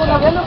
por lo menos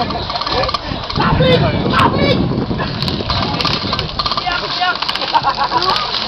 마블! 마블! 야, 야.